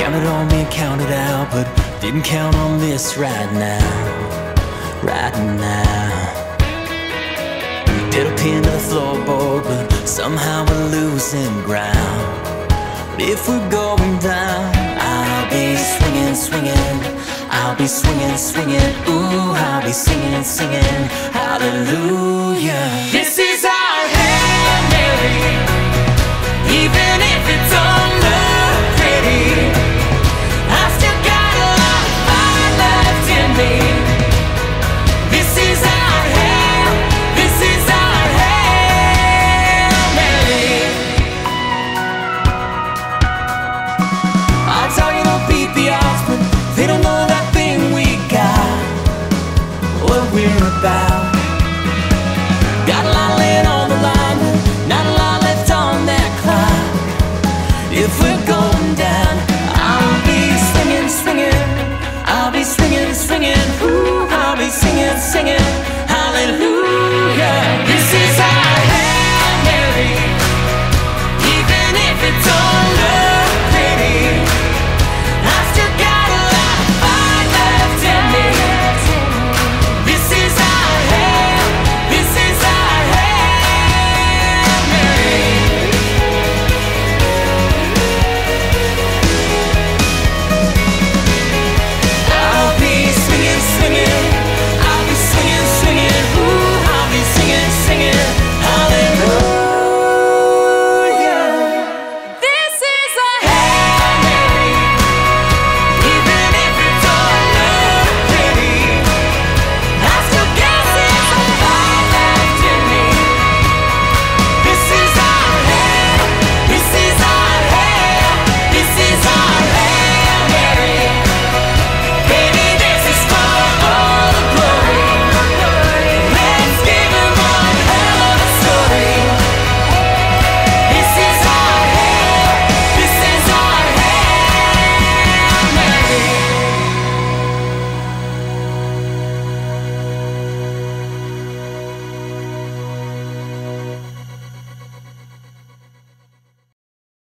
Counted on me, counted out, but didn't count on this right now. Right now. Pedal pin to the floorboard, but somehow we're losing ground. But if we're going down, I'll be swinging, swinging. I'll be swinging, swinging. Ooh, I'll be singing, singing. Hallelujah. This we're about. Got a lot laying on the line, not a lot left on that climb. If we're going down, I'll be swinging, swinging. I'll be swinging, swinging. Ooh, I'll be singing, singing. Hallelujah.